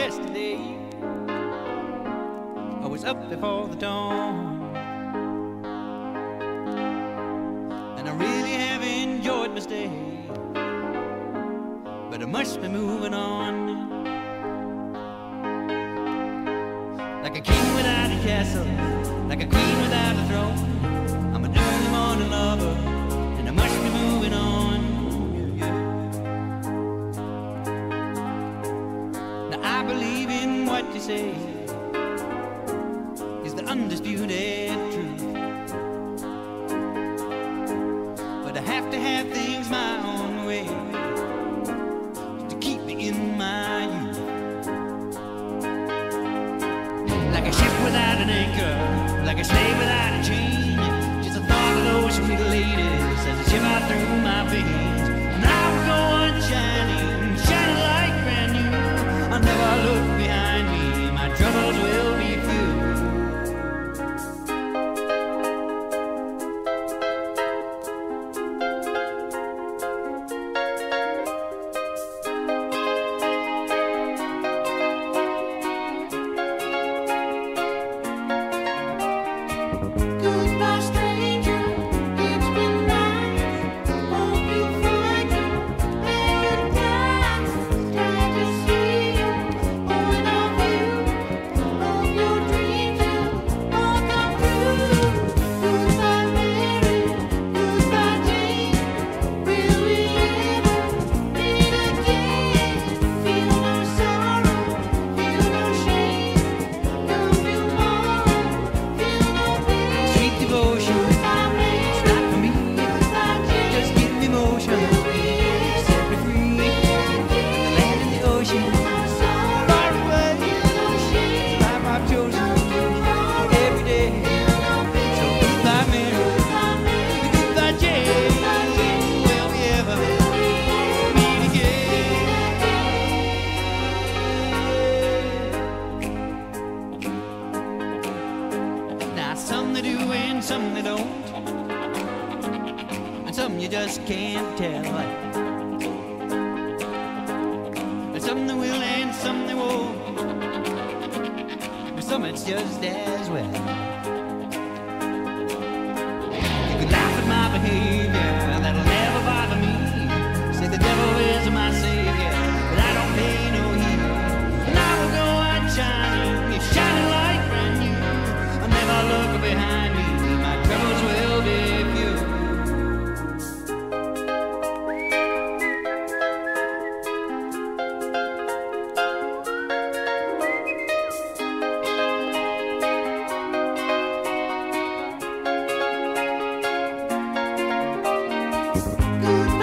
yesterday. I was up before the dawn. And I really have enjoyed my stay. But I must be moving on. Like a king without a castle, like a queen without a throne. Say is the undisputed truth. But I have to have things my own way to keep me in my youth. Like a ship without an anchor, like a slave without a chain. Just the thought of those sweet ladies as a shiver through my veins. You just can't tell. Some they will and some they won't. Some it's just as well. You can laugh at my behavior, that'll never bother me. Say the devil is my savior. good.